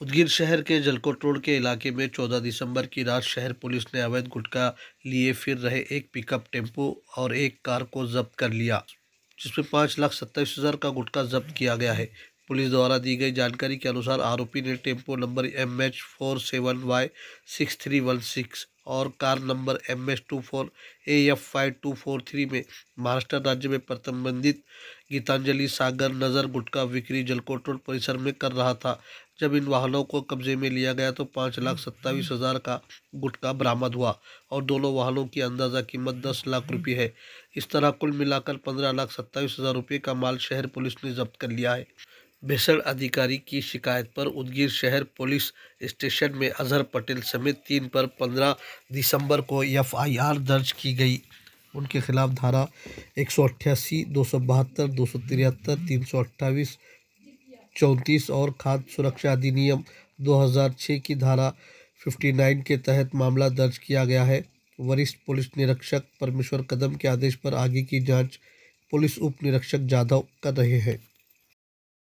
उदगीर शहर के जलकोट रोड के इलाके में 14 दिसंबर की रात शहर पुलिस ने अवैध गुटखा लिए, फिर रहे एक पिकअप टेंपो और एक कार को जब्त कर लिया, जिसमें पाँच लाख सत्ताईस हज़ार का गुटखा जब्त किया गया है। पुलिस द्वारा दी गई जानकारी के अनुसार आरोपी ने tempo number M H four seven Y six three one six और car number M S two four A F five two four three में महाराष्ट्र राज्य में प्रतिबंधित गीतांजलि सागर नज़र गुटखा जलकोट रोड परिसर में कर रहा था। जब इन वाहनों को कब्जे में लिया गया तो पाँच लाख सत्ताईस हज़ार का गुटखा बरामद हुआ और दोनों वाहनों की अंदाज़ा कीमत दस लाख रुपये है। इस तरह कुल मिलाकर पंद्रह लाख सत्ताईस हज़ार रुपये का माल शहर पुलिस ने जब्त कर लिया है। बेसड़ अधिकारी की शिकायत पर उदगीर शहर पुलिस स्टेशन में अजहर पटेल समेत तीन पर पंद्रह दिसंबर को एफआईआर दर्ज की गई। उनके खिलाफ धारा एक सौ अट्ठासी, दो सौ बहत्तर, दो सौ तिहत्तर, तीन सौ अट्ठाईस चौंतीस और खाद्य सुरक्षा अधिनियम 2006 की धारा 59 के तहत मामला दर्ज किया गया है। वरिष्ठ पुलिस निरीक्षक परमेश्वर कदम के आदेश पर आगे की जाँच पुलिस उप निरीक्षक जाधव कर रहे हैं।